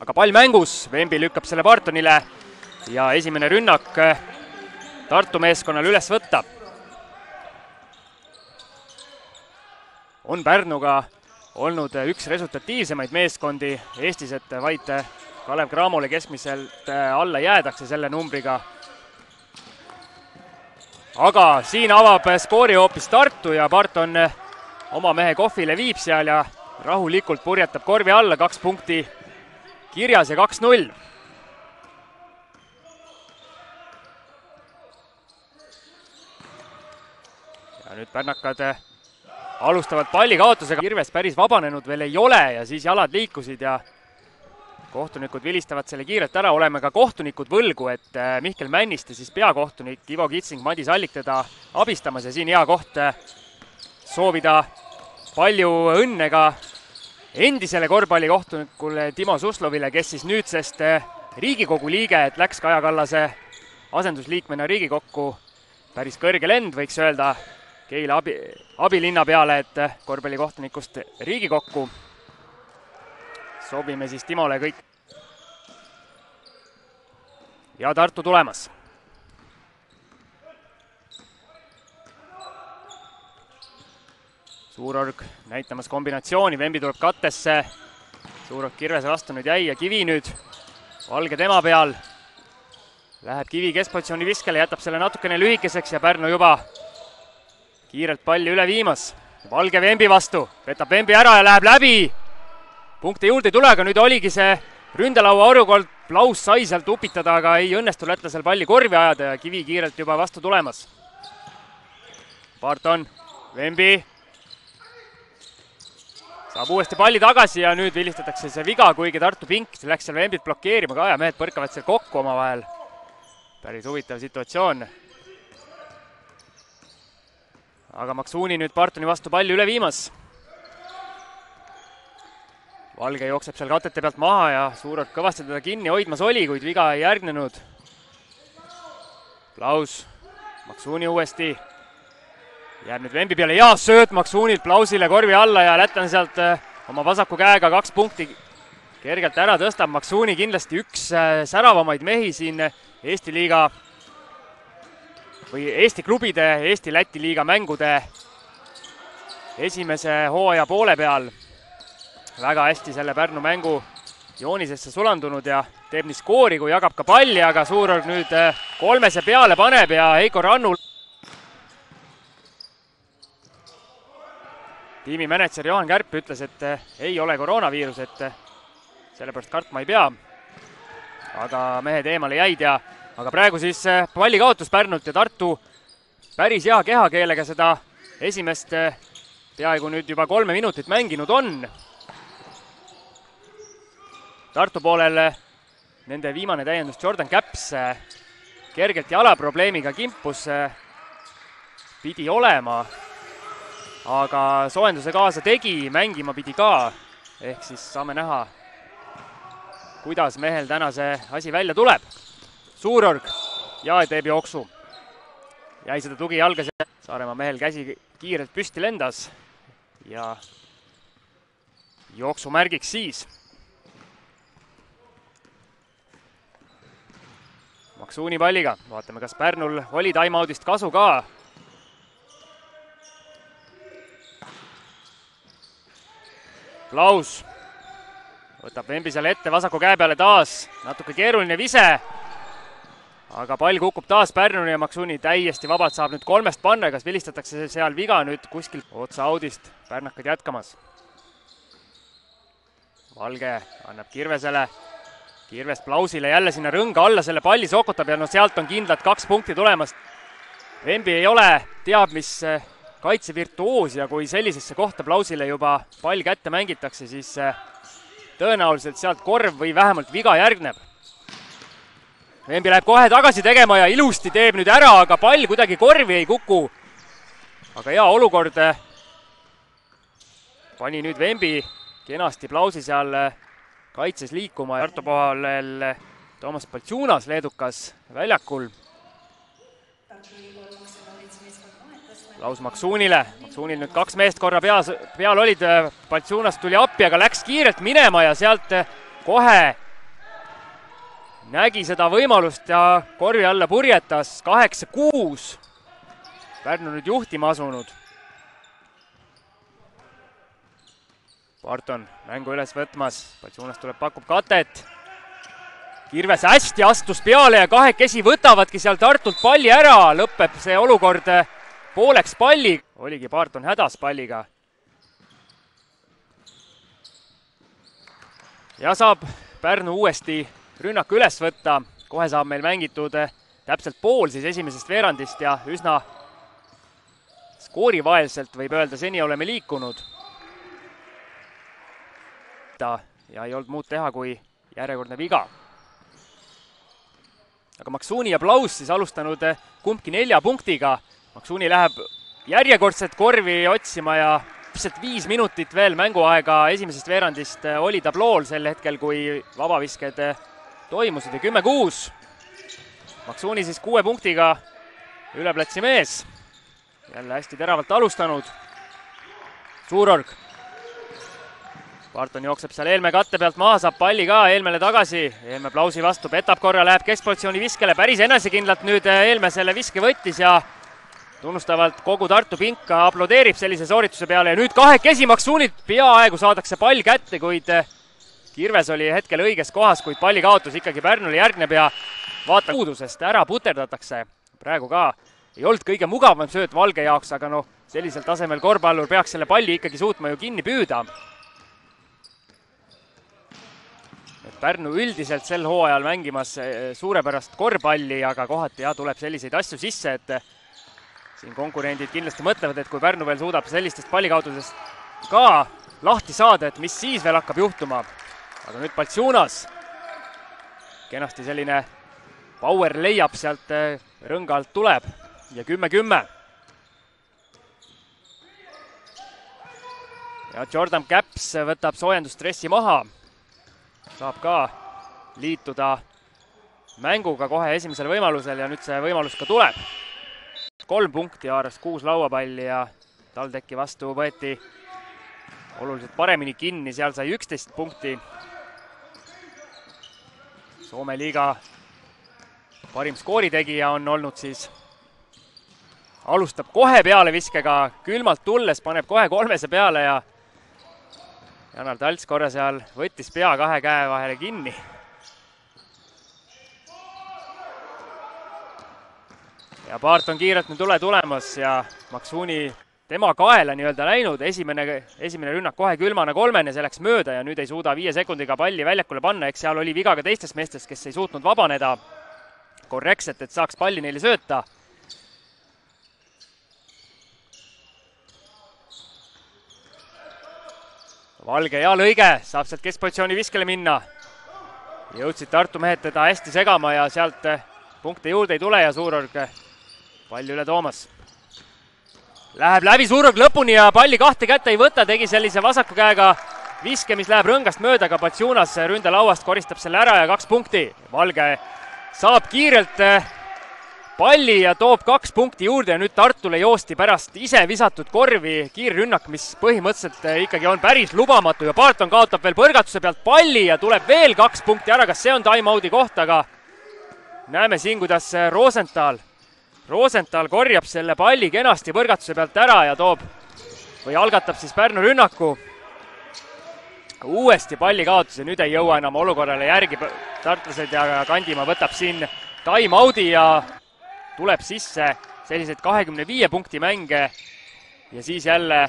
aga pall mängus, Vembi lükkab selle Bartonile ja esimene rünnak Tartu meeskonnal üles võtta. on Pärnuga olnud üks resultatiivsemaid meeskondi Eestis, et vaid Kalev Cramole keskmiselt alla jäädakse selle numbriga. aga siin avab skoori hoopis Tartu ja Barton oma mehe kohvile viib seal ja rahulikult purjetab korvi alla, kaks punkti kirjas ja kaks-null. Ja nüüd pärnakad alustavad pallikaotusega, kirvest päris vabanenud veel ei ole ja siis jalad liikusid ja kohtunikud vilistavad selle kiirelt ära, oleme ka kohtunikud võlgu, et äh, Mihkel Männiste, siis peakohtunik Ivo Kitsing, Madis Allik teda abistamas ja siin hea koht äh, soovida palju õnne ka endisele korvpallikohtunikule Timo Suslovile, kes siis nüüdsest äh, Riigikogu liige, et läks Kaja Kallase asendusliikmena Riigikokku. päris kõrge lend, võiks öelda Keila abi, abilinna peale, et korvpallikohtunikust Riigikokku. soovime siis Timole kõik. ja Tartu tulemas. Suurorg näitamas kombinatsiooni, Vembi tuleb kattesse. Suurorg Kirvese vastu nüüd jäi ja Kivi nüüd, valge tema peal. Läheb Kivi keskpositsiooni viskele, jätab selle natukene lühikeseks ja Pärnu juba kiirelt palli üle viimas. Valge Vembi vastu, petab Vembi ära ja läheb läbi. punkte juurde ei tule, aga nüüd oligi see ründelaua olukord, Plaus sai sealt upitada, aga ei õnnestu lätlasel palli korvi ajada ja Kivi kiirelt juba vastu tulemas. Barton, Vembi. Saab uuesti palli tagasi ja nüüd vilistatakse see viga, kuigi Tartu pink läks seal Vembit blokeerima ka ja mehed põrkavad seal kokku omavahel. päris huvitav situatsioon aga Maksuuni nüüd Bartoni vastu palli üle viimas. Valge jookseb seal katete pealt maha ja Suurorg kõvasti teda kinni hoidmas oli, kuid viga ei järgnenud. Plaus, Maksuuni uuesti. Jääb nüüd Vembi peale ja sööt Maksuunilt Plausile korvi alla ja lätlane sealt oma vasaku käega kaks punkti kergelt ära tõstab. Maksuuni kindlasti üks säravamaid mehi siin Eesti liiga või Eesti klubide Eesti-Läti liiga mängude esimese hooaja poole peal. väga hästi selle Pärnu mängu joonisesse sulandunud ja teeb nii skoori kui jagab ka palli, aga Suurorg nüüd kolmese peale paneb ja Heiko Rannul. Tiimi mänedžer Juhan Kärp ütles, et ei ole koroonaviirus, et sellepärast kartma ei pea. aga mehed eemale jäid ja aga praegu siis palli kaotus Pärnult ja Tartu päris hea kehakeelega seda esimest peaaegu nüüd juba kolme minutit mänginud on. Tartu poolel nende viimane täiendus Jordan Käps kergelt jalaprobleemiga kimpus pidi olema, aga soojenduse kaasa tegi, mängima pidi ka, ehk siis saame näha, kuidas mehel täna see asi välja tuleb Suurorg ja teeb jooksu. jäi seda tugi jalgas ja Saaremaa mehel käsi kiirelt püsti lendas ja jooksumärgiks siis. Maksuuni palliga, vaatame, kas Pärnul oli time-out'ist kasu ka. Klaus võtab Vembi seal ette vasaku käe peale taas, natuke keeruline vise. Aga pall kukub taas Pärnuni ja Maksuni. Täiesti vabalt saab nüüd kolmest panna, kas vilistatakse seal viga nüüd kuskilt otsa audist, pärnakad jätkamas. Valge annab Kirvesele, Kirvest Plausile jälle sinna rõnga alla, selle palli sokutab ja no sealt on kindlalt kaks punkti tulemas. Vembi ei ole. Teab mis kaitsevirtuoos ja kui sellisesse kohta Plausile juba pall kätte mängitakse, siis tõenäoliselt sealt korv või vähemalt viga järgneb Vembi läheb kohe tagasi tegema ja ilusti teeb nüüd ära, aga pall kuidagi korvi ei kuku. aga hea olukord. pani nüüd Vembi kenasti Plausi seal kaitses liikuma. Tartu poolel Toomas Paltsunas, leedukas, väljakul. Klaus Maksuunile, Maksuunil nüüd kaks meest korra peas, peal olid, Paltsunas tuli appi, aga läks kiirelt minema ja sealt kohe nägi seda võimalust ja korvi alla purjetas, kaheksa-kuus. Pärnu nüüd juhtima asunud. Barton mängu üles võtmas, Patsunas tuleb, pakub katet. Kirves hästi astus peale ja kahekesi võtavadki seal Tartult palli ära, lõpeb see olukord pooleks palli. oligi Barton hädas palliga. ja saab Pärnu uuesti rünnaku üles võtta, kohe saab meil mängitud täpselt pool siis esimesest veerandist ja üsna skoorivaelselt võib öelda, seni oleme liikunud. ja ei olnud muud teha, kui järjekordne viga. aga Maksuni ja Plaus siis alustanud kumbki nelja punktiga. Maksuni läheb järjekordset korvi otsima ja täpselt viis minutit veel mänguaega esimesest veerandist oli tablool sel hetkel, kui vabavisked toimusid ja kümme-kuus. Maksuni siis kuue punktiga üle platsi mees. jälle hästi teravalt alustanud. Suurorg. Barton jookseb seal Eelme katte pealt maha, saab palli ka Eelmele tagasi. Eelme Plausi vastu petab korra, läheb keskpositsiooni viskele, päris enesekindlalt nüüd Eelme selle viske võttis ja tunnustavalt kogu Tartu pink aplodeerib sellise soorituse peale ja nüüd kahekesi Maksuunilt peaaegu saadakse pall kätte, kuid Kirves oli hetkel õiges kohas, kuid palli kaotus ikkagi Pärnule järgneb ja vaata puudusest ära puterdatakse. praegu ka ei olnud kõige mugavam sööt Valge jaoks, aga noh, sellisel tasemel korvpallur peaks selle palli ikkagi suutma ju kinni püüda. et Pärnu üldiselt sel hooajal mängimas suurepärast korvpalli, aga kohati jah, tuleb selliseid asju sisse, et siin konkurendid kindlasti mõtlevad, et kui Pärnu veel suudab sellistest pallikaotusest ka lahti saada, et mis siis veel hakkab juhtuma. aga nüüd Baltsunas. kenasti selline power leiab sealt rõnga alt tuleb ja kümme-kümme. ja Jordan Caps võtab soojendustressi maha. saab ka liituda mänguga kohe esimesel võimalusel ja nüüd see võimalus ka tuleb kolm punkti haaras kuus lauapalli ja TalTechi vastu võeti oluliselt paremini kinni, seal sai üksteist punkti. Soome liiga parim skooritegija on olnud siis, alustab kohe pealeviskega, külmalt tulles paneb kohe kolmese peale ja Janar Talts korra seal võttis pea kahe käe vahele kinni ja Paart on kiirelt nüüd üle tulemas ja Maksuni tema kaela nii-öelda läinud, esimene, esimene rünnak kohe külmana kolmene, see läks mööda ja nüüd ei suuda viie sekundiga palli väljakule panna, eks seal oli viga ka teistest meestest, kes ei suutnud vabaneda korrektselt, et saaks palli neile sööta. Valge hea lõige, saab sealt keskpositsiooni viskele minna. jõudsid Tartu mehed teda hästi segama ja sealt punkte juurde ei tule ja Suurorg pall üle toomas. Läheb läbi Surug lõpuni ja palli kahte kätte ei võta, tegi sellise vasaku käega viske, mis läheb rõngast mööda, aga Patsunas ründelauast koristab selle ära ja kaks punkti. Valge saab kiirelt palli ja toob kaks punkti juurde ja nüüd Tartule joosti pärast ise visatud korvi kiirrünnak, mis põhimõtteliselt ikkagi on päris lubamatu ja Barton kaotab veel põrgatuse pealt palli ja tuleb veel kaks punkti ära, kas see on time-out'i koht, aga näeme siin, kuidas Rosenthal Rosenthal korjab selle palli kenasti põrgatuse pealt ära ja toob või algatab siis Pärnu rünnaku. uuesti palli kaotus ja nüüd ei jõua enam olukorrale järgi tartlased ja Kandimaa võtab siin time-out'i ja tuleb sisse selliseid kahekümne viie punkti mänge ja siis jälle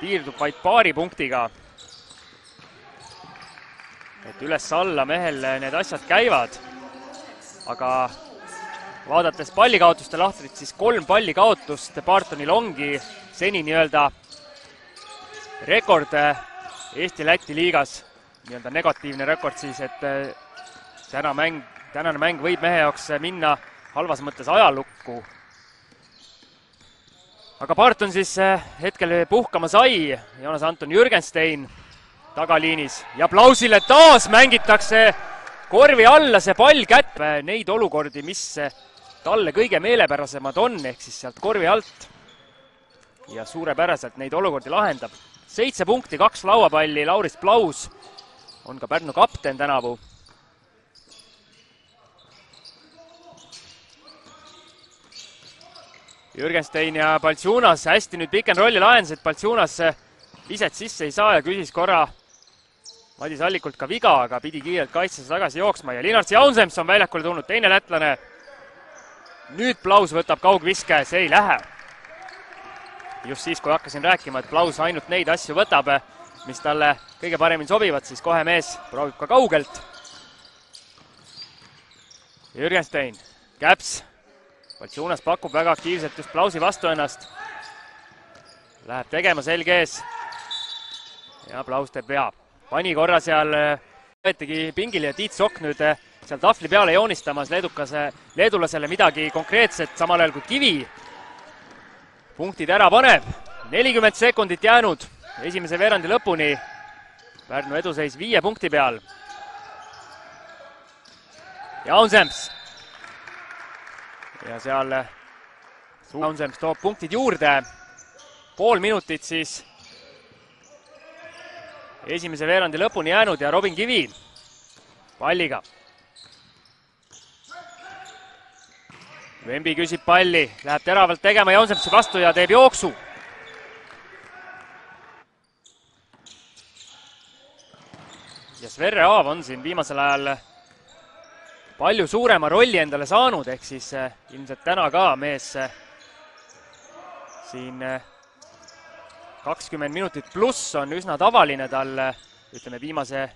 piirdub vaid paari punktiga. et üles-alla mehel need asjad käivad, aga vaadates pallikaotuste lahtrit, siis kolm pallikaotust Bartonil ongi seni nii-öelda rekord Eesti-Läti liigas, nii-öelda negatiivne rekord siis, et eh, täna mäng, tänane mäng võib mehe jaoks minna halvas mõttes ajalukku. aga Barton siis eh, hetkel puhkama sai, Jonas Anton Jürgenstein tagaliinis. Ja Plausile taas mängitakse korvi alla see pall kätte, neid olukordi, mis talle kõige meelepärasemad on, ehk siis sealt korvi alt. ja suurepäraselt neid olukordi lahendab. seitse punkti, kaks lauapalli, Lauris Plaus on ka Pärnu kapten tänavu. Jürgenstein ja Baltsiunas hästi nüüd pikem rolli lahendasid, Baltsiunas viset sisse ei saa ja küsis korra Madis Allikult ka viga, aga pidi kiirelt kaitsesse tagasi jooksma ja Linars Jaunsems on väljakule tulnud, teine lätlane nüüd Plaus võtab kaugviske, see ei lähe. just siis, kui hakkasin rääkima, et Plaus ainult neid asju võtab, mis talle kõige paremini sobivad, siis kohe mees proovib ka kaugelt. Jürgenstein, käps. Baltsunas pakub väga aktiivselt just Plausi vastu ennast. Läheb tegema selge ees. ja Plaus teeb vea pani korra seal, võetigi pingile ja Tiit Sokk nüüd eh, seal tahvli peale joonistamas leedukas, leedulasele midagi konkreetset, samal ajal kui Kivi punktid ära paneb. nelikümmend sekundit jäänud esimese veerandi lõpuni. Pärnu eduseis viie punkti peal. Jaunsems. ja seal Jaunsems toob punktid juurde. pool minutit siis esimese veerandi lõpuni jäänud ja Robin Kivi palliga. Vembi küsib palli, läheb teravalt tegema Jonsepsi vastu ja teeb jooksu. ja Sverre Aav on siin viimasel ajal palju suurema rolli endale saanud, ehk siis eh, ilmselt täna ka mees eh, siin eh, kakskümmend minutit pluss on üsna tavaline tal, ütleme, viimase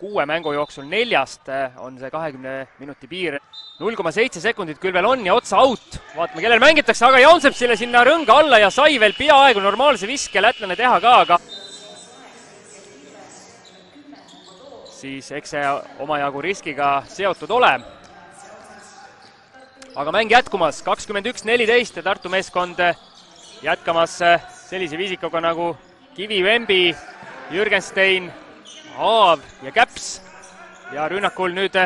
kuue mängu jooksul neljast on see kahekümne minuti piir. Null koma seitse sekundit küll veel on ja otsa out. vaatame, kellel mängitakse, aga Jonsepsile sinna rõnga alla ja sai veel peaaegu normaalse viske lätlane teha ka, aga siis eks see omajagu riskiga seotud ole. aga mäng jätkumas, kakskümmend üks, neliteist ja Tartu meeskond jätkamas sellise viisikuga nagu Kivi, Vembi, Jürgenstein, Aav ja Käps. ja rünnakul nüüd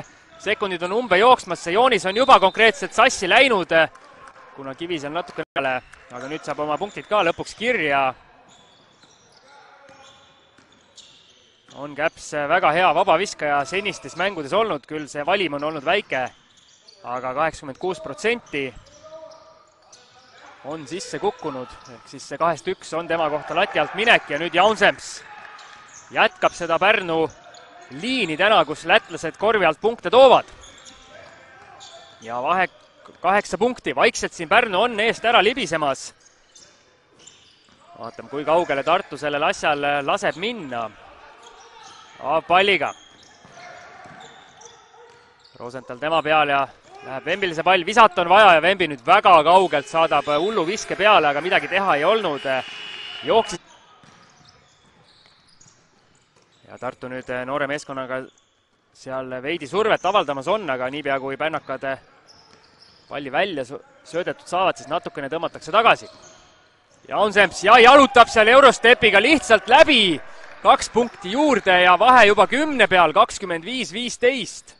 sekundid on umbe jooksmas, see joonis on juba konkreetselt sassi läinud, kuna Kivi seal natuke peale, aga nüüd saab oma punktid ka lõpuks kirja. on Käps väga hea vabaviskaja senistes mängudes olnud, küll see valim on olnud väike, aga kaheksakümmend kuus protsenti on sisse kukkunud, ehk siis see kahest üks on tema kohta lati alt minek ja nüüd Jaunsems jätkab seda Pärnu liini täna, kus lätlased korvi alt punkte toovad. ja vahe kaheksa punkti, vaikselt siin Pärnu on eest ära libisemas. vaatame, kui kaugele Tartu sellel asjal laseb minna. palliga. Rosenthal tema peal ja Läheb Vembile see pall, visata on vaja ja Vembi nüüd väga kaugelt saadab hullu viske peale, aga midagi teha ei olnud. jooksis. Ja Tartu nüüd noore meeskonnaga seal veidi survet avaldamas on, aga niipea kui pännakad palli välja söödetud saavad, siis natukene tõmmatakse tagasi. ja Onsemps ja jalutab seal Eurostepiga lihtsalt läbi, kaks punkti juurde ja vahe juba kümne peal, kakskümmend viis, viisteist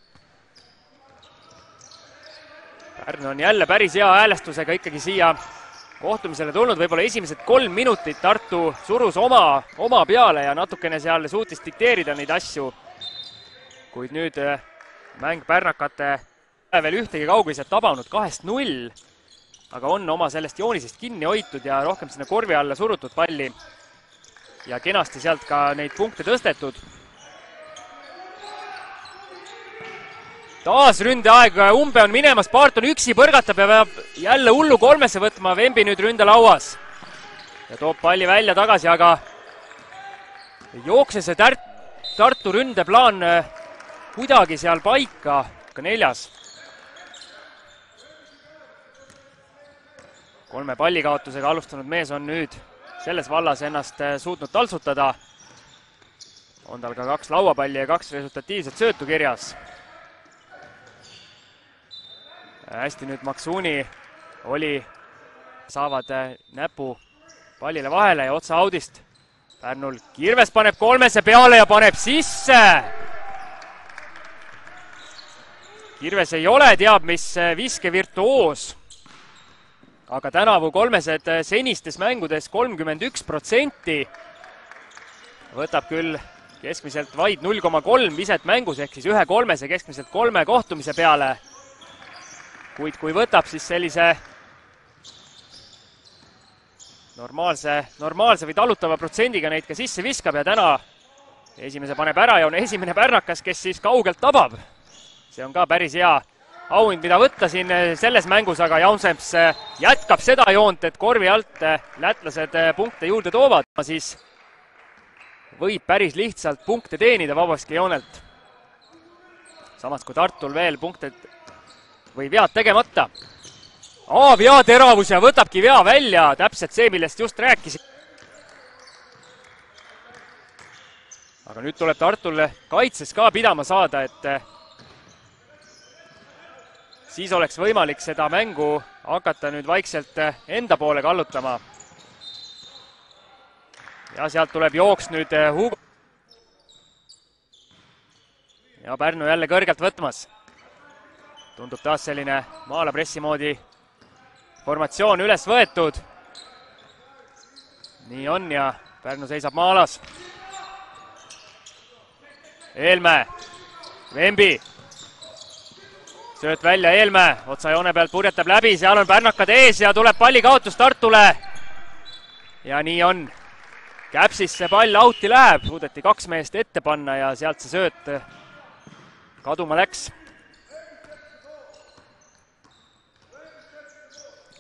Pärnu on jälle päris hea häälestusega ikkagi siia kohtumisele tulnud, võib-olla esimesed kolm minutit Tartu surus oma, oma peale ja natukene seal suutis dikteerida neid asju. kuid nüüd eh, mäng pärnakate veel ühtegi kaugviset tabanud, kahest null, aga on oma sellest joonisest kinni hoitud ja rohkem sinna korvi alla surutud palli. Ja kenasti sealt ka neid punkte tõstetud taas ründeaeg umbe on minemas, Barton üksi põrgatab ja peab jälle hullu kolmesse võtma, Vembi nüüd ründelauas. ja toob palli välja tagasi, aga ei jookse see Tart-, Tartu ründeplaan äh, kuidagi seal paika, ka neljas. kolme pallikaotusega alustanud mees on nüüd selles vallas ennast äh, suutnud taltsutada. on tal ka kaks lauapalli ja kaks resultatiivset söötu kirjas hästi nüüd Maksuni oli, saavad äh, näpu pallile vahele ja otsa audist. Pärnul Kirves paneb kolmese peale ja paneb sisse. Kirves ei ole teab mis äh, viskevirtuoos, aga tänavu kolmesed äh, senistes mängudes kolmkümmend üks protsenti. võtab küll keskmiselt vaid null koma kolm viset mängus ehk siis ühe kolmese keskmiselt kolme kohtumise peale kuid kui võtab, siis sellise normaalse, normaalse või talutava protsendiga neid ka sisse viskab ja täna esimese paneb ära ja on esimene pärnakas, kes siis kaugelt tabab. see on ka päris hea auhind, mida võtta siin selles mängus, aga Jaunseps jätkab seda joont, et korvi alt lätlased punkte juurde toovad, siis võib päris lihtsalt punkte teenida Vabaski joonelt. samas kui Tartul veel punkte või vead tegemata. Aav ja teravus ja võtabki vea välja, täpselt see, millest just rääkisin. aga nüüd tuleb Tartul kaitses ka pidama saada, et siis oleks võimalik seda mängu hakata nüüd vaikselt enda poole kallutama. ja sealt tuleb jooks nüüd Hugo. ja Pärnu jälle kõrgelt võtmas. Tundub taas selline maalapressi moodi formatsioon üles võetud. nii on ja Pärnu seisab maa-alas. Eelmäe, Vembi sööt välja Eelmäe, otsajoone pealt purjetab läbi, seal on pärnakad ees ja tuleb pallikaotus Tartule. ja nii on. Käpsist see pall out'i läheb, suudeti kaks meest ette panna ja sealt see sööt kaduma läks.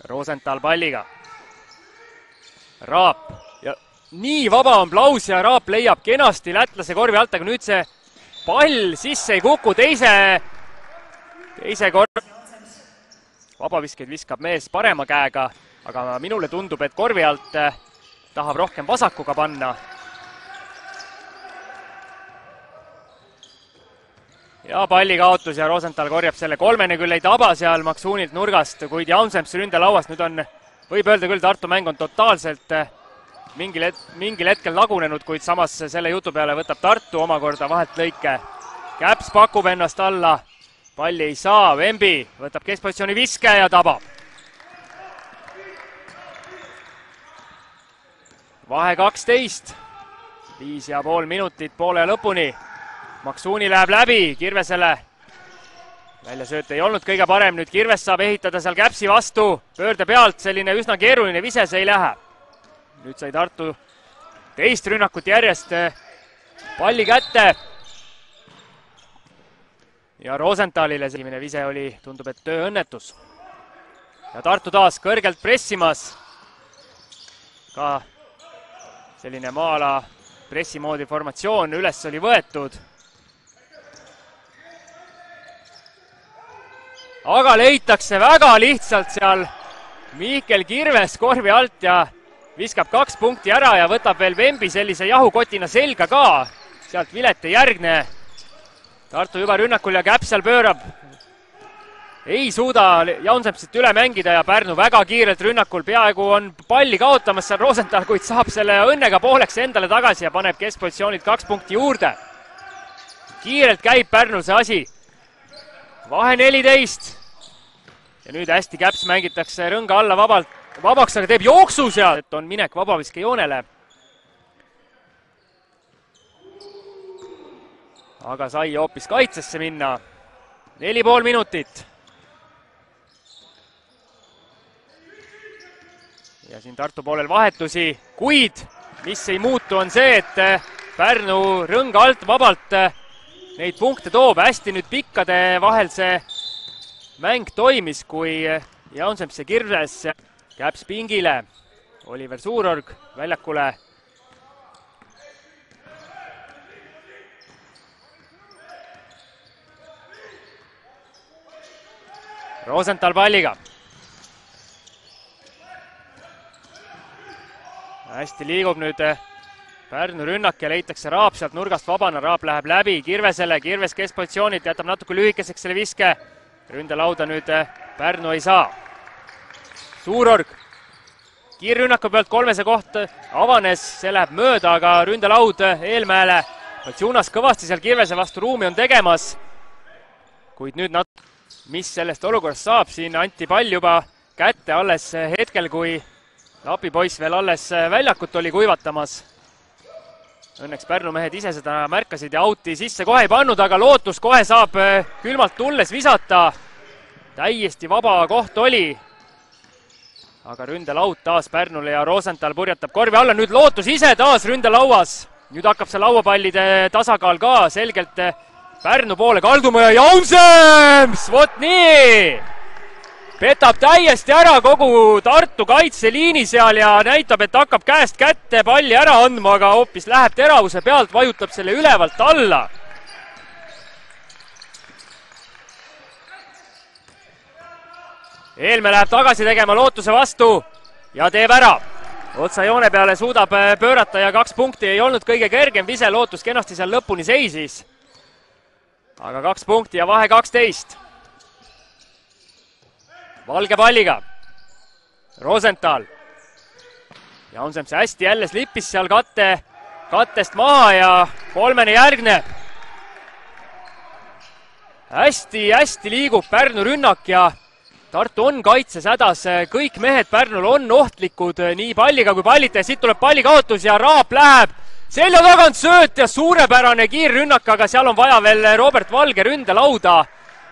Rosenthal palliga. Raap ja nii vaba on Plaus ja Raap leiab kenasti lätlase korvi alt, aga nüüd see pall sisse ei kuku, teise teise kord-, vabaviskeid viskab mees parema käega, aga minule tundub, et korvi alt eh, tahab rohkem vasakuga panna. Ja pallikaotus ja Rosenthal korjab selle, kolmene küll ei taba seal Maksuunilt nurgast, kuid Jaunsems ründelauas, nüüd on, võib öelda küll, Tartu mäng on totaalselt eh, mingil het-, mingil hetkel lagunenud, kuid samas selle jutu peale võtab Tartu omakorda vahelt lõike. Käps pakub ennast alla palli ei saa, Vembi võtab keskpositsiooni viske ja tabab. vahe kaksteist, viis ja pool minutit poole lõpuni. Maksuuni läheb läbi Kirvesele. väljasööt ei olnud kõige parem, nüüd Kirves saab ehitada seal käpsi vastu, pöörde pealt, selline üsna keeruline vise, see ei lähe. nüüd sai Tartu teist rünnakut järjest palli kätte ja Rosenthalile esimene vise oli, tundub, et tööõnnetus. ja Tartu taas kõrgelt pressimas. ka selline maa-ala pressimoodi formatsioon üles oli võetud. Aga leitakse väga lihtsalt seal Mihkel Kirves korvi alt ja viskab kaks punkti ära ja võtab veel Vembi sellise jahukotina selga ka. sealt vilete järgne Tartu juba rünnakul ja Käpp seal pöörab. ei suuda Jaunsepsit üle mängida ja Pärnu väga kiirelt rünnakul, peaaegu on palli kaotamas seal Rosenthal, kuid saab selle õnnega pooleks endale tagasi ja paneb keskpositsioonilt kaks punkti juurde. kiirelt käib Pärnul see asi. Vahe neliteist. ja nüüd hästi käps mängitakse rõnga alla vabalt, vabaks, aga teeb jooksu seal, et on minek vabaviskejoonele aga sai hoopis kaitsesse minna. neli pool minutit. ja siin Tartu poolel vahetusi, kuid mis ei muutu, on see, et Pärnu rõnga alt vabalt neid punkte toob, hästi nüüd pikkade vahel see mäng toimis, kui Jaunsepp see kirves käps pingile. Oliver Suurorg väljakule Rosenthal palliga. hästi liigub nüüd eh, Pärnu rünnak ja leitakse Raap sealt nurgast vabana, Raap läheb läbi Kirvesele, Kirves keskpositsioonilt jätab natuke lühikeseks selle viske. ründelauda nüüd eh, Pärnu ei saa. Suurorg kiirrünnaku pealt kolmese koht avanes, see läheb mööda, aga ründelaud Eelmäele. Vatsunas kõvasti seal Kirvese vastu ruumi on tegemas. kuid nüüd nat-, mis sellest olukorrast saab, siin anti pall juba kätte alles hetkel, kui Lapi poiss veel alles väljakut oli kuivatamas. Õnneks Pärnu mehed ise seda märkasid ja out'i sisse kohe ei pannud, aga lootus kohe saab külmalt tulles visata. täiesti vaba koht oli. aga ründelaud taas Pärnule ja Rosenthal purjetab korvi alla, nüüd Lootus ise taas ründelauas. nüüd hakkab see lauapallide tasakaal ka selgelt Pärnu poole kalduma ja Jaunsems, vot nii! Petab täiesti ära kogu Tartu kaitseliini seal ja näitab, et hakkab käest kätte palli ära andma, aga hoopis läheb teravuse pealt, vajutab selle ülevalt alla. Eelme läheb tagasi tegema lootuse vastu ja teeb ära. otsa joone peale suudab pöörata ja kaks punkti ei olnud kõige kergem vise, lootus kenasti seal lõpuni seisis. aga kaks punkti ja vahe kaksteist valge palliga. Rosenthal. Jaunsems hästi jälle slipis seal katte, kattest maha ja kolmene järgneb. hästi-hästi liigub Pärnu rünnak ja Tartu on kaitses hädas, kõik mehed Pärnul on ohtlikud nii palliga kui pallita ja siit tuleb pallikaotus ja Raap läheb selja tagant sööt ja suurepärane kiirrünnak, aga seal on vaja veel Robert Valge ründelauda,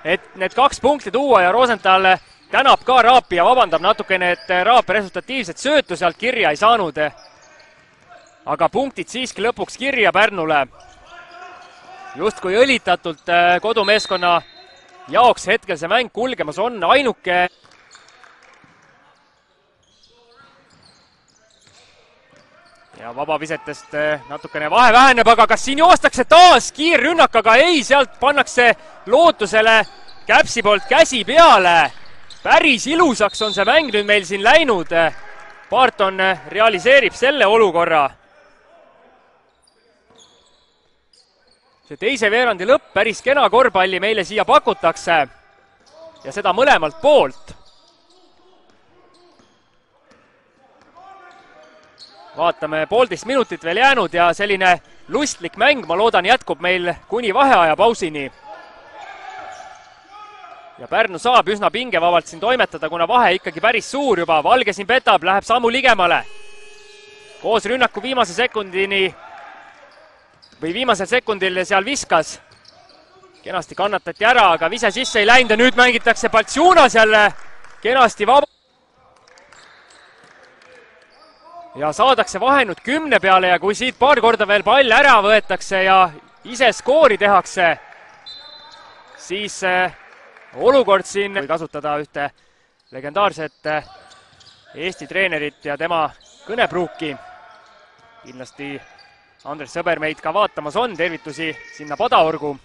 et need kaks punkti tuua ja Rosenthal tänab ka Raapi ja vabandab natukene, et Raap resultatiivset söötu sealt kirja ei saanud. aga punktid siiski lõpuks kirja Pärnule. justkui õlitatult äh, kodumeeskonna jaoks hetkel see mäng kulgemas on, ainuke ja vabavisetest äh, natukene vahe väheneb, aga kas siin joostakse taas kiirrünnak, aga ei, sealt pannakse lootusele Käpsi poolt käsi peale päris ilusaks on see mäng nüüd meil siin läinud. Barton realiseerib selle olukorra. see teise veerandi lõpp, päris kena korvpalli meile siia pakutakse ja seda mõlemalt poolt. vaatame, poolteist minutit veel jäänud ja selline lustlik mäng, ma loodan, jätkub meil kuni vaheaja pausini ja Pärnu saab üsna pingevabalt siin toimetada, kuna vahe ikkagi päris suur juba, Valge siin petab, läheb sammu ligemale. koos rünnaku viimase sekundini või viimasel sekundil seal viskas. kenasti kannatati ära, aga vise sisse ei läinud ja nüüd mängitakse Baltsunas jälle kenasti vaba. ja saadakse vahe nüüd kümne peale ja kui siit paar korda veel pall ära võetakse ja ise skoori tehakse, siis olukord siin, või kasutada ühte legendaarset eh, Eesti treenerit ja tema kõnepruuki. kindlasti Andres Sõber meid ka vaatamas on, tervitusi sinna Padaorgu.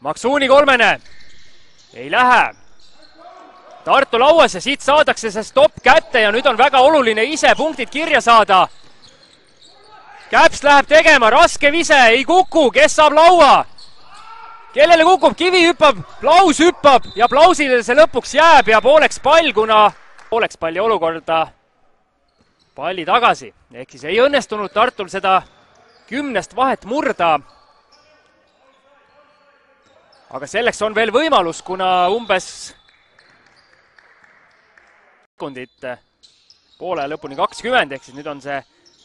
Maksuuni kolmene, ei lähe. Tartu lauas ja siit saadakse see stopp kätte ja nüüd on väga oluline ise punktid kirja saada Käps läheb tegema, raske vise, ei kuku, kes saab laua? kellele kukub, Kivi hüppab, Plaus hüppab ja Plausile see lõpuks jääb ja pooleks pall, kuna pooleks palli olukorda palli tagasi. ehk siis ei õnnestunud Tartul seda kümnest vahet murda. aga selleks on veel võimalus, kuna umbes sekundit poole lõpuni kakskümmend, ehk siis nüüd on see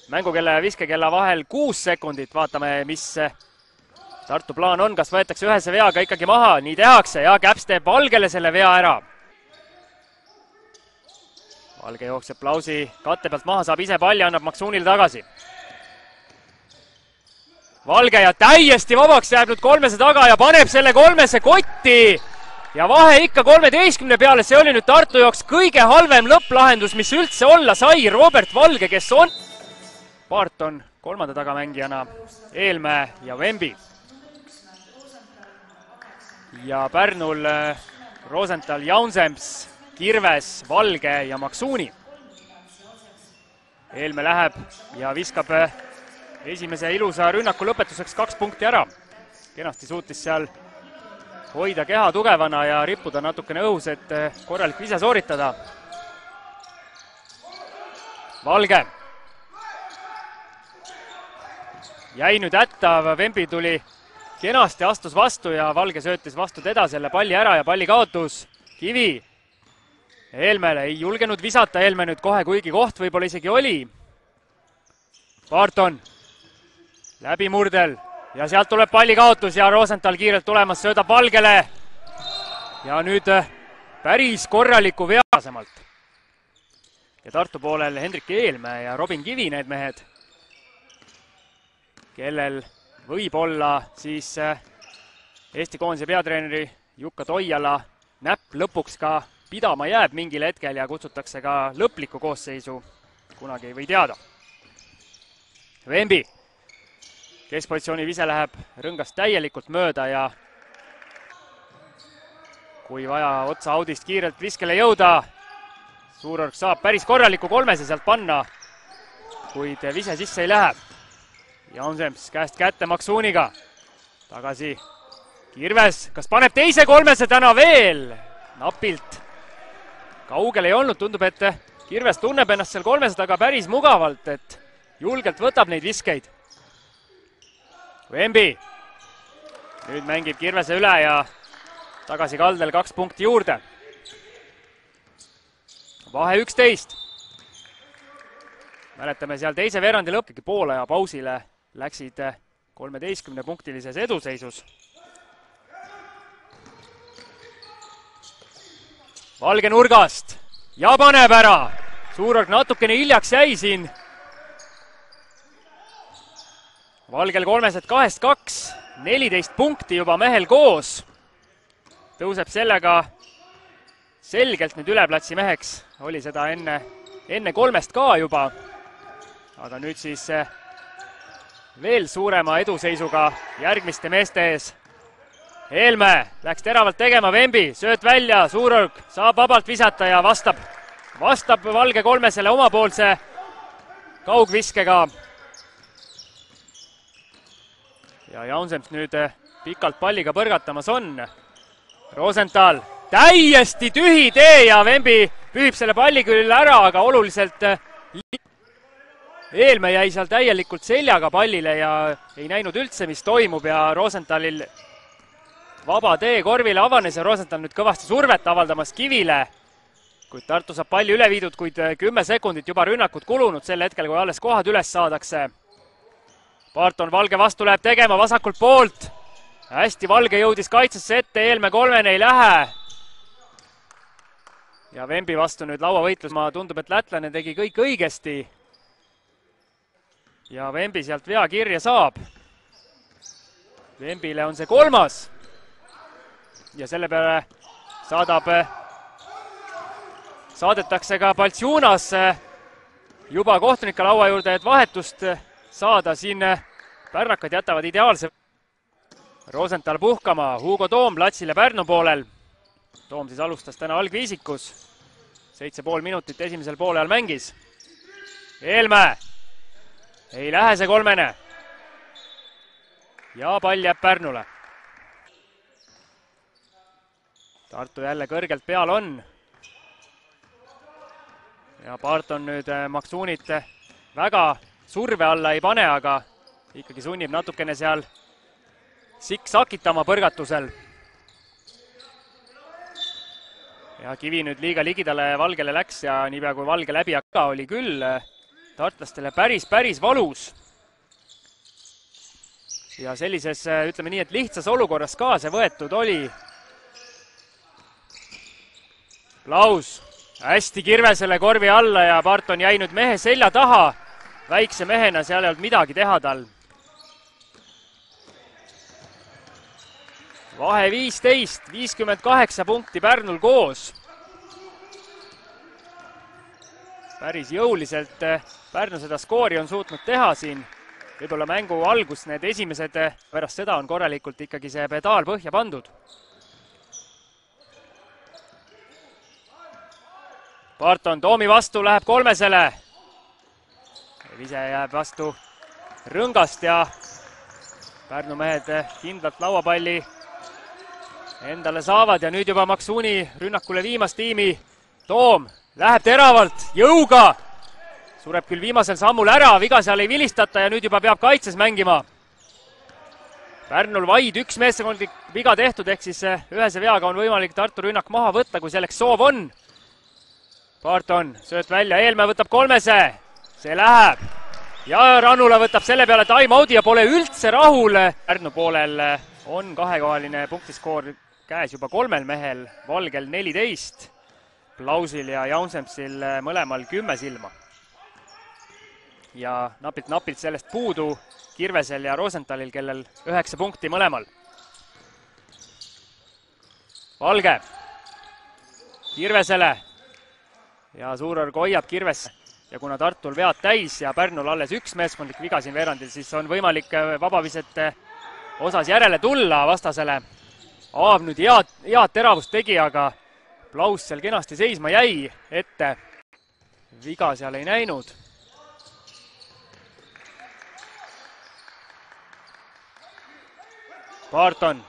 mängukella ja viskekella vahel kuus sekundit, vaatame, mis Tartu plaan on, kas võetakse ühese veaga ikkagi maha, nii tehakse ja Käps teeb Valgele selle vea ära. Valge jookseb Plausi katte pealt maha, saab ise palli, annab Maksuunile tagasi. Valge ja täiesti vabaks jääb nüüd kolmese taga ja paneb selle kolmese kotti. Ja vahe ikka kolmeteistkümne peale, see oli nüüd Tartu jaoks kõige halvem lõpplahendus, mis üldse olla sai, Robert Valge, kes on Barton kolmanda tagamängijana, Eelmäe ja Vembi. ja Pärnul äh, Rosenthal, Jaunsems, Kirves, Valge ja Maksuuni. Eelmäe läheb ja viskab äh, esimese ilusa rünnaku lõpetuseks kaks punkti ära. kenasti suutis seal hoida keha tugevana ja rippuda natukene õhus, et äh, korralik vise sooritada. Valge jäi nüüd hätta, Vembi tuli kenasti, astus vastu ja Valge söötis vastu teda selle palli ära ja palli kaotus. Kivi Helmele ei julgenud visata, Helme nüüd kohe, kuigi koht võib-olla isegi oli. Barton läbimurdel ja sealt tuleb palli kaotus ja Rosenthal kiirelt tulemas, söödab Valgele. ja nüüd äh, päris korraliku vea asemalt. ja Tartu poolel Hendrik Eelmäe ja Robin Kivi, need mehed, kellel võib olla siis äh, Eesti koondise peatreeneri Jukka Toiala näpp lõpuks ka pidama jääb mingil hetkel ja kutsutakse ka lõplikku koosseisu, kunagi ei või teada. Vembi, keskpositsiooni vise läheb rõngast täielikult mööda ja kui vaja otsa audist kiirelt viskele jõuda, Suurorg saab päris korraliku kolmese sealt panna, kuid vise sisse ei lähe. Jaunsems käest kätte Maksuuniga, tagasi Kirves, kas paneb teise kolmese täna veel? napilt. kaugel ei olnud, tundub, et Kirves tunneb ennast seal kolmese taga päris mugavalt, et julgelt võtab neid viskeid. Vembi nüüd mängib Kirvese üle ja tagasi kaldel kaks punkti juurde. vahe üksteist. mäletame seal teise veerandi lõpp, ikkagi poolaja pausile läksid kolmeteistkümnepunktilises eduseisus Valge nurgast ja paneb ära. Suurorg natukene hiljaks jäi siin. Valgel kolmesed kahest kaks, neliteist punkti juba mehel koos. tõuseb sellega selgelt nüüd üleplatsi meheks, oli seda enne, enne kolmest ka juba. aga nüüd siis eh, veel suurema eduseisuga järgmiste meeste ees Helme läks teravalt tegema, Vembi, sööt välja, Suurorg saab vabalt visata ja vastab, vastab Valge kolmesele omapoolse kaugviskega. ja Jaunsems nüüd eh, pikalt palliga põrgatamas on. Rosenthal, täiesti tühi tee ja Vembi pühib selle palli küll ära, aga oluliselt Eelmäe jäi seal täielikult seljaga pallile ja ei näinud üldse, mis toimub ja Rosenthalil vaba tee korvile avanes ja Rosenthal nüüd kõvasti survet avaldamas Kivile, kuid Tartu saab palli üle viidud, kuid äh, kümme sekundit juba rünnakut kulunud sel hetkel, kui alles kohad üles saadakse. Barton Valge vastu läheb tegema vasakult poolt. hästi, Valge jõudis kaitsesse ette, Eelmäe kolmene ei lähe. ja Vembi vastu nüüd lauavõitlus, ma tundub, et lätlane tegi kõik õigesti. Ja Vembi sealt vea kirja saab. Vembile on see kolmas ja selle peale saadab, saadetakse ka Baltsunas juba kohtunike laua juurde, et vahetust saada, siin pärnakad jätavad ideaalse Rosenthal puhkama, Hugo Toom platsile Pärnu poolel. Toom siis alustas täna algviisikus, seitse pool minutit esimesel poolel mängis. Eelmäe, ei lähe see kolmene. ja pall jääb Pärnule Tartu jälle kõrgelt peal on. ja Barton nüüd äh, Maksuunit väga surve alla ei pane, aga ikkagi sunnib natukene seal sikksakitama põrgatusel. ja Kivi nüüd liiga ligidale Valgele läks ja niipea kui Valge läbi aga oli küll äh, tartlastele päris, päris valus. ja sellises, äh, ütleme nii, et lihtsas olukorras kaasa võetud oli Klaus hästi kirvesele korvi alla ja Barton jäi nüüd mehe selja taha. väikse mehena seal ei olnud midagi teha tal. vahe viisteist, viiskümmend kaheksa punkti Pärnul koos. Päris jõuliselt Pärnu seda skoori on suutnud teha siin. võib-olla mängu algus, need esimesed, pärast seda on korralikult ikkagi see pedaal põhja pandud Barton Toomi vastu läheb kolmesele. ise jääb vastu rõngast ja Pärnu mehed kindlalt lauapalli endale saavad ja nüüd juba Maksuuni rünnakule viimast tiimi. Toom läheb teravalt, jõuga, sureb küll viimasel sammul ära, viga seal ei vilistata ja nüüd juba peab kaitses mängima. Pärnul vaid üks meeskondlik viga tehtud, ehk siis ühese veaga on võimalik Tartu rünnak maha võtta, kui selleks soov on Barton, sööt välja, Eelmäe võtab kolmese, see läheb. ja Rannula võtab selle peale time-out'i ja pole üldse rahul. Pärnu poolel on kahekohaline punktiskoor käes juba kolmel mehel, Valgel neliteist, Plausil ja Jaunsempsil mõlemal kümme silma. ja napilt-napilt sellest puudu Kirvesel ja Rosenthalil, kellel üheksa punkti mõlemal. Valge Kirvesele ja Suurorg hoiab Kirvesse ja kuna Tartul vead täis ja Pärnul alles üks meeskondlik viga siin veerandil, siis on võimalik vabavisete osas järele tulla vastasele. Aav nüüd head, head teravust tegi, aga Plaus seal kenasti seisma jäi ette. viga seal ei näinud. Barton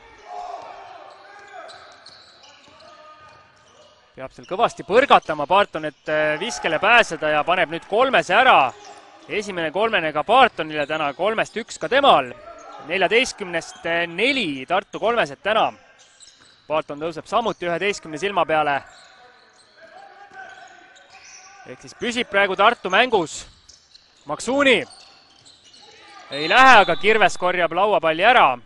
peab seal kõvasti põrgatama Barton, et viskele pääseda ja paneb nüüd kolmese ära. esimene kolmene ka Bartonile täna, kolmest üks ka temal neljateistkümnest neli Tartu kolmesed täna. Barton tõuseb samuti üheteistkümne silma peale. ehk siis püsib praegu Tartu mängus. Maksuuni ei lähe, aga Kirves korjab lauapalli ära.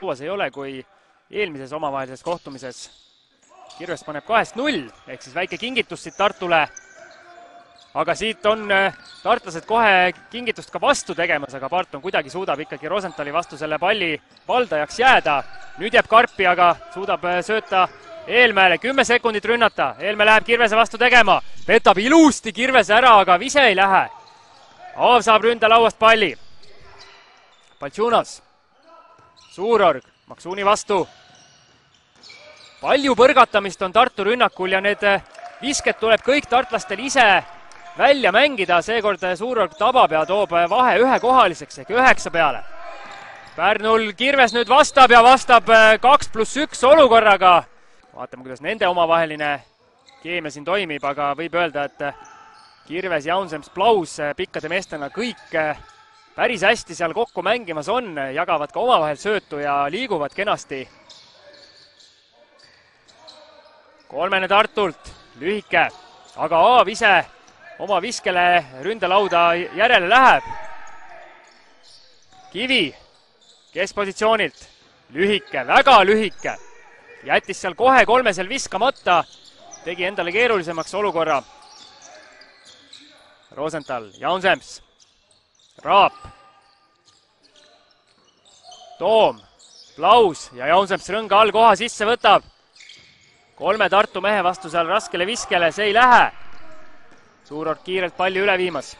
lauas ei ole, kui eelmises omavahelises kohtumises. Kirves paneb kahest null, ehk siis väike kingitus siit Tartule aga siit on äh, tartlased kohe kingitust ka vastu tegemas, aga Barton kuidagi suudab ikkagi Rosenthali vastu selle palli valdajaks jääda. nüüd jääb Karpi, aga suudab äh, sööta Eelmäele, kümme sekundit rünnata, Eelmäe läheb Kirvese vastu tegema, petab ilusti Kirvese ära, aga vise ei lähe. Aav saab ründalauast palli. Baltšunas, Suurorg, Maksuuni vastu. palju põrgatamist on Tartu rünnakul ja need äh, visked tuleb kõik tartlastel ise välja mängida, seekord Suurorg tabab ja toob vahe ühekohaliseks ehk üheksa peale. Pärnul Kirves nüüd vastab ja vastab äh, kaks pluss üks olukorraga. vaatame, kuidas nende omavaheline keemia siin toimib, aga võib öelda, et äh, Kirves, Jaunsems, Plaus äh, pikkade meestena kõik päris hästi seal kokku mängimas on, jagavad ka omavahel söötu ja liiguvad kenasti. kolmene Tartult, lühike, aga Aav ise oma viskele ründelauda järele läheb. Kivi keskpositsioonilt, lühike, väga lühike, jättis seal kohe kolmesel viskamata, tegi endale keerulisemaks olukorra. Rosenthal, Jaunsems, Raap, Toom, Plaus ja Jaunsems rõnga all koha sisse võtab. kolme Tartu mehe vastu seal raskele viskele, see ei lähe Suurort kiirelt palli üle viimas.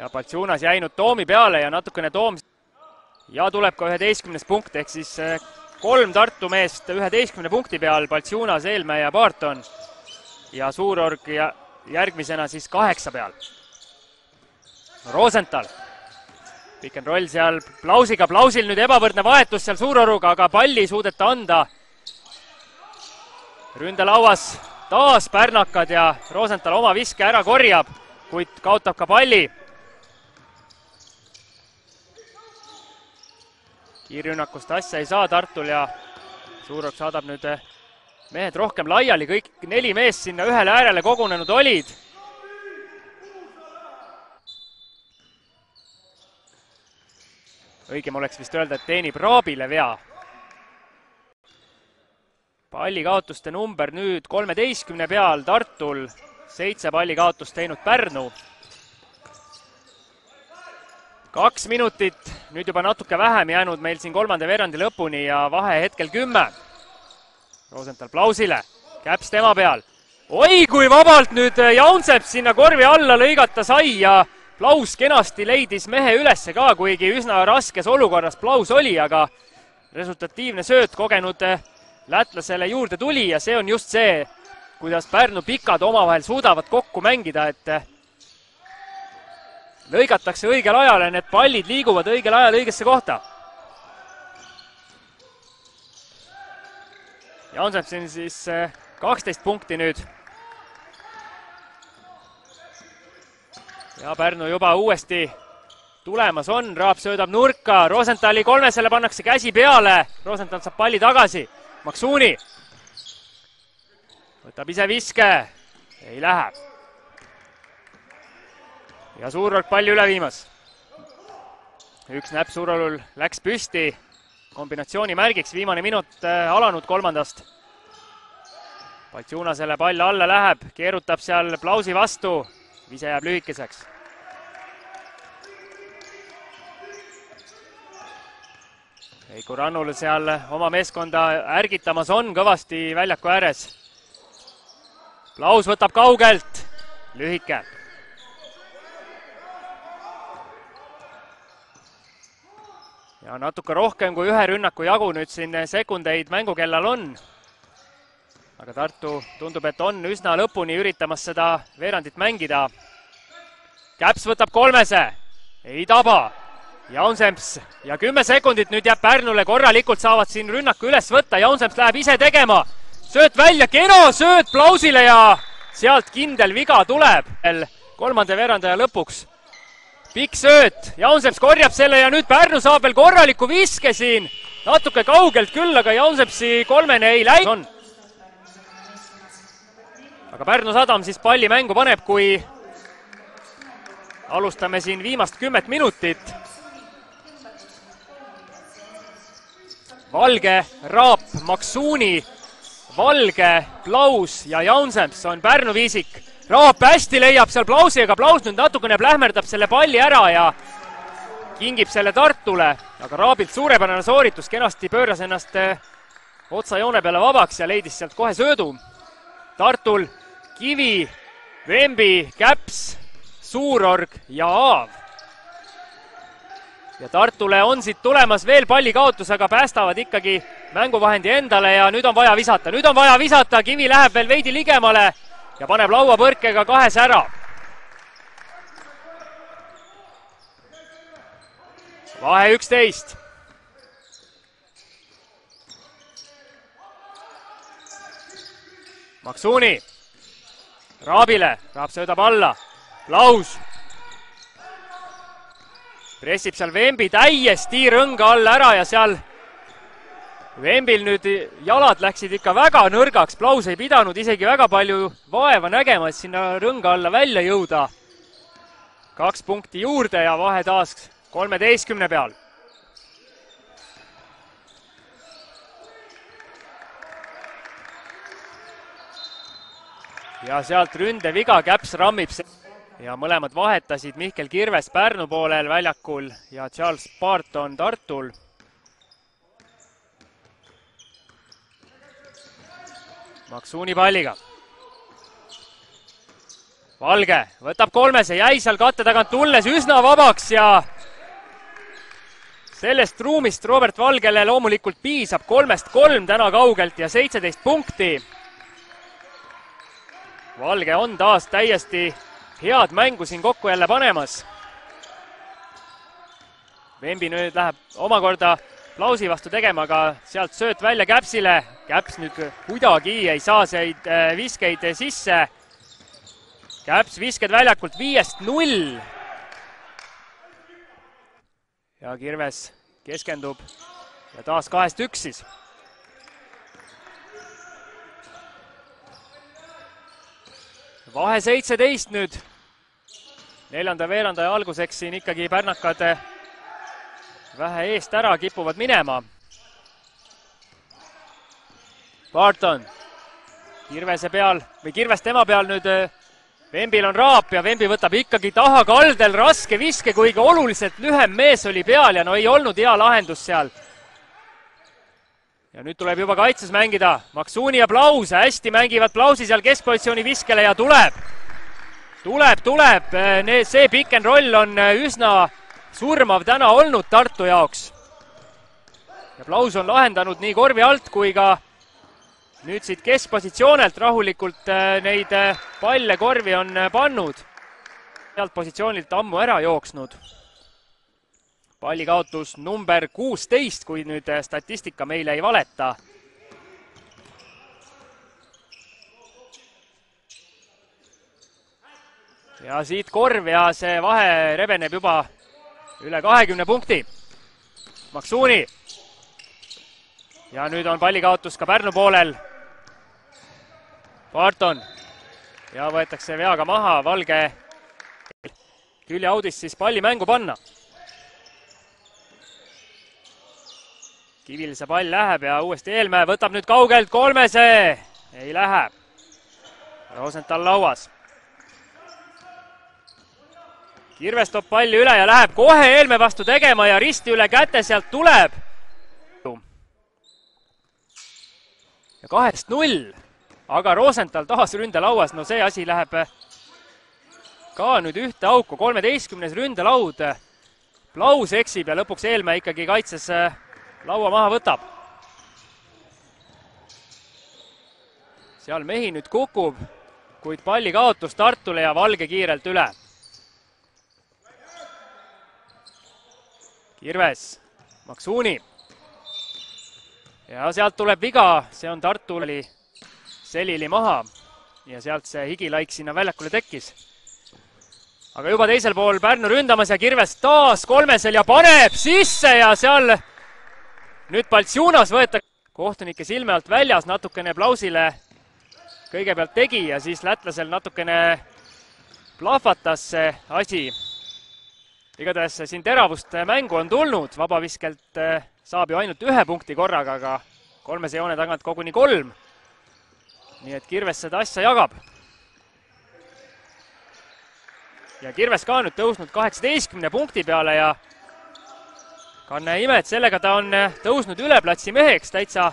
ja Baltsunas jäinud Toomi peale ja natukene Toom ja tuleb ka üheteistkümnes punkt, ehk siis eh, kolm Tartu meest üheteistkümne punkti peal, Baltsunas, Eelmäe ja Barton. ja Suurorg ja järgmisena siis kaheksa peal. Rosenthal, and roll seal Plausiga, Plausil nüüd ebavõrdne vahetus seal Suuroruga, aga palli ei suudeta anda ründelauas taas pärnakad ja Rosenthal oma viske ära korjab, kuid kaotab ka palli. kiirrünnakust asja ei saa Tartul ja Suurok saadab nüüd eh, mehed rohkem laiali, kõik neli meest sinna ühele äärele kogunenud olid. õigem oleks vist öelda, et teenib Raabile vea pallikaotuste number nüüd kolmeteistkümne peal Tartul, seitse pallikaotust teinud Pärnu. kaks minutit, nüüd juba natuke vähem jäänud meil siin kolmanda veerandi lõpuni ja vahe hetkel kümme. Rosenthal Plausile, käps tema peal. oi kui vabalt nüüd Jaunsepp sinna korvi alla lõigata sai ja Plaus kenasti leidis mehe ülesse ka, kuigi üsna raskes olukorras Plaus oli, aga resultatiivne sööt kogenud lätlasele juurde tuli ja see on just see, kuidas Pärnu pikad omavahel suudavad kokku mängida, et lõigatakse õigel ajal ja need pallid liiguvad õigel ajal õigesse kohta. Jansepsin siis eh, kaksteist punkti nüüd. ja Pärnu juba uuesti tulemas on, Raab söödab nurka, Rosenthali kolmesele pannakse käsi peale, Rosenthal saab palli tagasi Maksuuni võtab ise viske, ei lähe. ja Suurorg palli üle viimas. üks näpp surul läks püsti kombinatsiooni märgiks, viimane minut äh, alanud kolmandast. Baltjuna selle pall alla läheb, keerutab seal Plausi vastu, vise jääb lühikeseks. Veiko Rannul seal oma meeskonda ärgitamas on kõvasti väljaku ääres. Plaus võtab kaugelt, lühike ja natuke rohkem kui ühe rünnaku jagu nüüd siin sekundeid mängukellal on. aga Tartu tundub, et on üsna lõpuni üritamas seda veerandit mängida. Käps võtab kolmese, ei taba. Jaunsemps ja kümme sekundit nüüd jääb Pärnule, korralikult saavad siin rünnaku üles võtta, Jaunsemps läheb ise tegema. sööt välja, kena sööt Plausile ja sealt kindel viga tuleb. kolmanda veerandaja lõpuks pikk sööt, Jaunseps korjab selle ja nüüd Pärnu saab veel korraliku viske siin. natuke kaugelt küll, aga Jaunsepsi kolmene ei läinud. aga Pärnu Sadam siis palli mängu paneb, kui alustame siin viimast kümmet minutit. Valge, Raap, Maksuuni, Valge, Plaus ja Jaunseps on Pärnu viisik Raap hästi leiab seal Plausi, aga Plaus nüüd natukene plähmerdab selle palli ära ja kingib selle Tartule, aga Raabilt suurepärane sooritus, kenasti pööras ennast eh, otsajoone peale vabaks ja leidis sealt kohe söödu. Tartul Kivi, Vembi, Käps, Suurorg ja Aav. Ja Tartule on siit tulemas veel pallikaotus, aga päästavad ikkagi mänguvahendi endale ja nüüd on vaja visata, nüüd on vaja visata, Kivi läheb veel veidi ligemale ja paneb lauapõrkega kahes ära. vahe üksteist. Maksuuni Raabile, Raab söödab alla, Klaus pressib seal Vembi täiesti rõnga all ära ja seal Vembil nüüd jalad läksid ikka väga nõrgaks, Plaus ei pidanud isegi väga palju vaeva nägema, et sinna rõnga alla välja jõuda. kaks punkti juurde ja vahe taas kolmeteistkümne peal. ja sealt ründeviga, Käps rammib ja mõlemad vahetasid Mihkel Kirves Pärnu poolel väljakul ja Charles Barton Tartul Maksuuni palliga. Valge võtab kolmese, jäi seal katte tagant tulles üsna vabaks ja sellest ruumist Robert Valgele loomulikult piisab kolmest kolm täna kaugelt ja seitseteist punkti. Valge on taas täiesti head mängu siin kokku jälle panemas. Vembi nüüd läheb omakorda Lausi vastu tegema, aga sealt sööt välja Käpsile. Käps nüüd kuidagi ei saa neid äh, viskeid sisse. Käps visked väljakult viiest null. ja Kirves keskendub ja taas kahest üks siis. vahe seitseteist nüüd. Neljanda veerandaja alguseks siin ikkagi pärnakad vähe eest ära kipuvad minema. Barton Kirvese peal või Kirves tema peal nüüd Vembil on raap ja Vembi võtab ikkagi taha kaldel raske viske, kuigi oluliselt lühem mees oli peal ja no ei olnud hea lahendus seal. ja nüüd tuleb juba kaitses mängida, Maksuuni ja Plaus, hästi mängivad Plausi seal keskpositsiooni viskele ja tuleb, tuleb, tuleb, äh, see pick and roll on äh, üsna surmav täna olnud Tartu jaoks. ja Plaus on lahendanud nii korvi alt kui ka nüüd siit keskpositsioonelt rahulikult äh, neid palle korvi on pannud. sealt positsioonilt ammu ära jooksnud. pallikaotus number kuusteist, kui nüüd statistika meile ei valeta. Ja siit korv ja see vahe rebeneb juba üle kahekümne punkti. Maksuuni. ja nüüd on pallikaotus ka Pärnu poolel. Barton ja võetakse veaga maha, Valge küljeaudist siis palli mängu panna. Kivil see pall läheb ja uuesti Eelmäe võtab nüüd kaugelt kolmese, ei lähe. Rosenthal lauas. Kirves toob palli üle ja läheb kohe Eelmäe vastu tegema ja risti üle käte sealt tuleb. ja kahest null, aga Rosenthal taas ründelauas, no see asi läheb ka nüüd ühte auku, kolmeteistkümnes ründelaud. Plaus eksib ja lõpuks Eelmäe ikkagi kaitses laua maha võtab. seal mehi nüüd kukub, kuid palli kaotus Tartule ja Valge kiirelt üle. Kirves, Maksuuni. ja sealt tuleb viga, see on Tartul oli selili maha ja sealt see higilaik sinna väljakule tekkis aga juba teisel pool Pärnu ründamas ja Kirves taas kolmesel ja paneb sisse ja seal nüüd Baltsunas võetakse kohtunike silme alt väljas, natukene Plausile kõigepealt tegi ja siis lätlasel natukene plahvatas see asi. Igatahes siin teravust mängu on tulnud, vabaviskelt eh, saab ju ainult ühe punkti korraga, aga kolmese joone tagant koguni kolm. nii et Kirves seda asja jagab. ja Kirves ka nüüd tõusnud kaheksateistkümne punkti peale ja kanne ime, et sellega ta on eh, tõusnud üle platsi meheks täitsa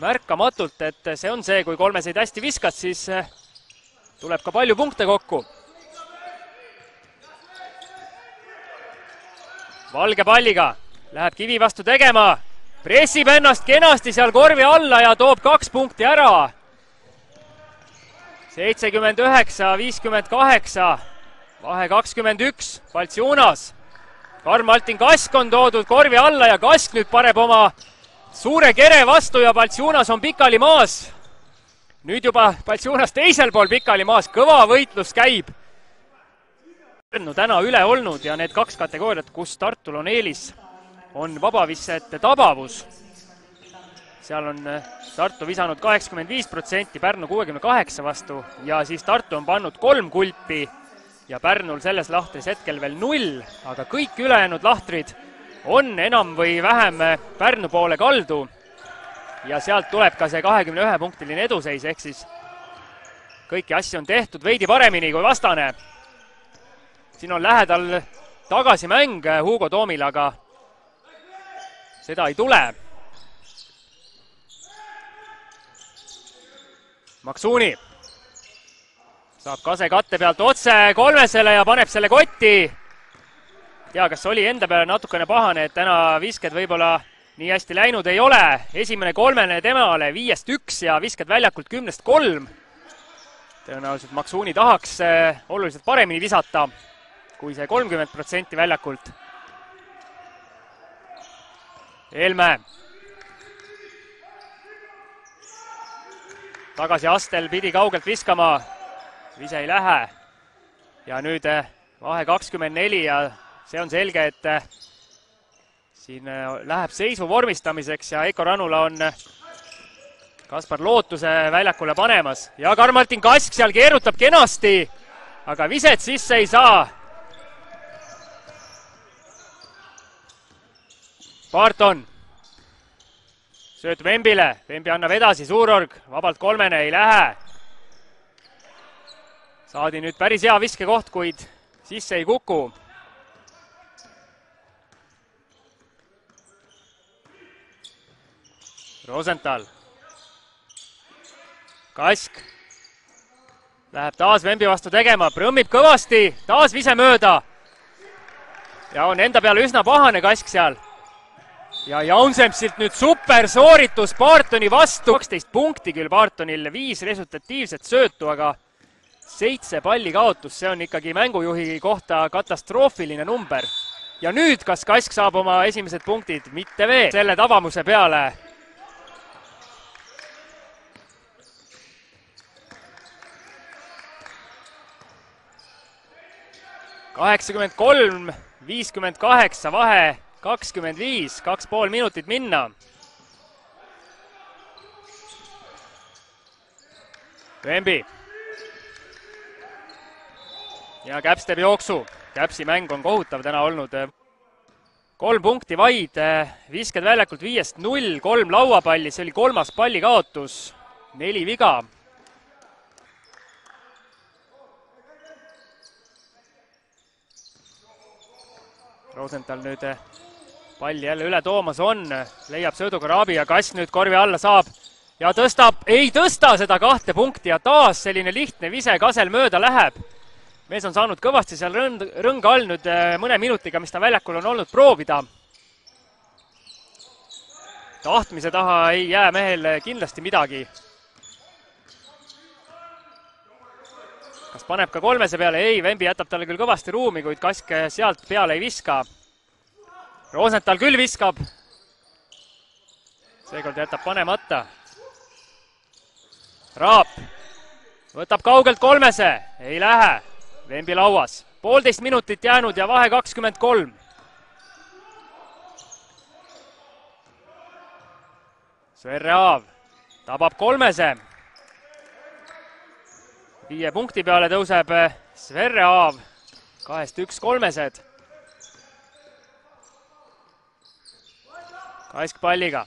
märkamatult, et see on see, kui kolmeseid hästi viskad, siis tuleb ka palju punkte kokku. Valge palliga läheb kivi vastu tegema, pressib ennast kenasti seal korvi alla ja toob kaks punkti ära. seitsekümmend üheksa, viiskümmend kaheksa, vahe kakskümmend üks, Baltsunas Karl-Martin Kask on toodud korvi alla ja Kask nüüd paneb oma suure kere vastu ja Baltsunas on pikali maas. nüüd juba Baltsunas teisel pool pikali maas, kõva võitlus käib. Pärnu täna üle olnud ja need kaks kategooriat, kus Tartul on eelis, on vabavissete tabavus. seal on eh, Tartu visanud kaheksakümmend viis protsenti, Pärnu kuuekümne kaheksa vastu ja siis Tartu on pannud kolm kulpi ja Pärnul selles lahtris hetkel veel null, aga kõik ülejäänud lahtrid on enam või vähem Pärnu poole kaldu. ja sealt tuleb ka see kahekümne ühe punktiline eduseis, ehk siis kõiki asju on tehtud veidi paremini kui vastane. Siin on lähedal tagasimäng Hugo Toomil, aga seda ei tule. Maksuuni saab Kase katte pealt otse kolmesele ja paneb selle kotti. tea, kas oli enda peale natukene pahane, et täna visked võib-olla nii hästi läinud ei ole. esimene kolmene temale viiest üks ja visked väljakult kümnest kolm. tõenäoliselt Maksuuni tahaks eh, oluliselt paremini visata kui see kolmkümmend protsenti väljakult. Helme. tagasi Astel pidi kaugelt viskama vise ei lähe. ja nüüd eh, vahe kakskümmend neli ja see on selge, et eh, siin eh, läheb seisu vormistamiseks ja Eiko Ranula on Kaspar Lootuse väljakule panemas ja Karl-Martin Kask seal keerutab kenasti, aga viset sisse ei saa. Barton sööt Vembile, Vembi annab edasi, Suurorg vabalt kolmene ei lähe saadi nüüd päris hea viskekoht, kuid sisse ei kuku. Rosenthal. Kask läheb taas Vembi vastu tegema, prõmmib kõvasti, taas vise mööda. ja on enda peale üsna pahane Kask seal. Ja Jaunsempsilt nüüd supersooritus Bartoni vastu, kaksteist punkti küll Bartonil, viis resultatiivset söötu, aga seitse palli kaotust, see on ikkagi mängujuhi kohta katastroofiline number. ja nüüd, kas Kask saab oma esimesed punktid, mitte veel, selle tabamuse peale. kaheksakümmend kolm, viiskümmend kaheksa, vahe kakskümmend viis, kaks pool minutit minna. Vembi ja Käps teeb jooksu. Käpsi mäng on kohutav täna olnud. kolm punkti vaid, visked väljakult viiest null, kolm lauapalli, see oli kolmas pallikaotus, neli viga Rosenthal nüüd eh, palli jälle üle toomas on, leiab sööduga Raabi ja Kass nüüd korvi alla saab ja tõstab, ei tõsta seda kahte punkti ja taas selline lihtne vise, Kasel mööda läheb. mees on saanud kõvasti seal rõnd, rõnga all nüüd eh, mõne minutiga, mis ta väljakul on olnud, proovida. tahtmise taha ei jää mehel kindlasti midagi. kas paneb ka kolmese peale? ei, Vembi jätab talle küll kõvasti ruumi, kuid Kask sealt peale ei viska. Rosenthal küll viskab. seekord jätab panemata. Raap võtab kaugelt kolmese, ei lähe. Vembi lauas, poolteist minutit jäänud ja vahe kakskümmend kolm. Sverre Aav tabab kolmese viie punkti peale tõuseb Sverre Aav, kahest üks kolmesed. Kask palliga.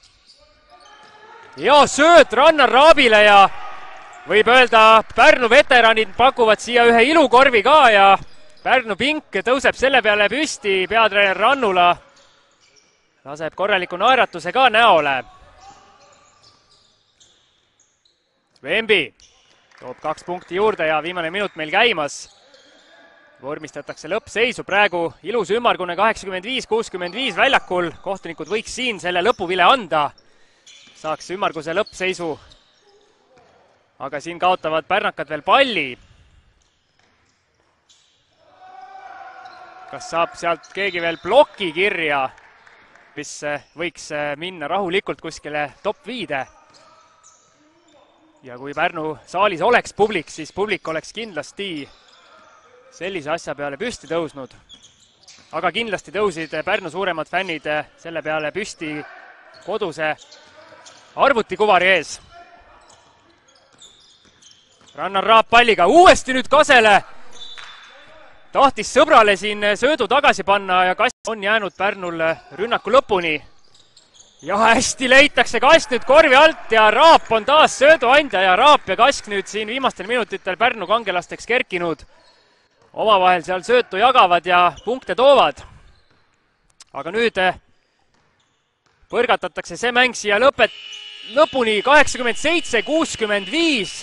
ja sööt Rannar Raabile ja võib öelda, Pärnu veteranid pakuvad siia ühe ilukorvi ka ja Pärnu pink tõuseb selle peale püsti, peatreener Rannula laseb korraliku naeratuse ka näole. Vembi toob kaks punkti juurde ja viimane minut meil käimas. Vormistatakse lõppseisu, praegu ilus ümmargune kaheksakümmend viis, kuuskümmend viis väljakul, kohtunikud võiks siin selle lõpuvile anda, saaks ümmarguse lõppseisu. aga siin kaotavad pärnakad veel palli. kas saab sealt keegi veel ploki kirja, mis võiks minna rahulikult kuskile top viide ja kui Pärnu saalis oleks publik, siis publik oleks kindlasti sellise asja peale püsti tõusnud. aga kindlasti tõusid Pärnu suuremad fännid selle peale püsti koduse arvutikuvari ees. Rannar Raap palliga uuesti nüüd Kasele. tahtis sõbrale siin söödu tagasi panna ja Kass on jäänud Pärnul rünnaku lõpuni ja hästi leitakse kast nüüd korvi alt ja Raap on taas sööduandja ja Raap ja Kask nüüd siin viimastel minutitel Pärnu kangelasteks kerkinud. Omavahel seal söötu jagavad ja punkte toovad. aga nüüd eh, põrgatatakse see mäng siia lõpet-, lõpuni kaheksakümmend seitse, kuuskümmend viis